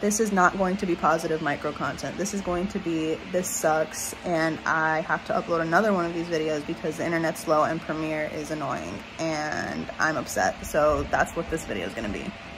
this is not going to be positive micro content. This is going to be, this sucks, and I have to upload another one of these videos because the internet's slow and Premiere is annoying, and I'm upset. So that's what this video is gonna be.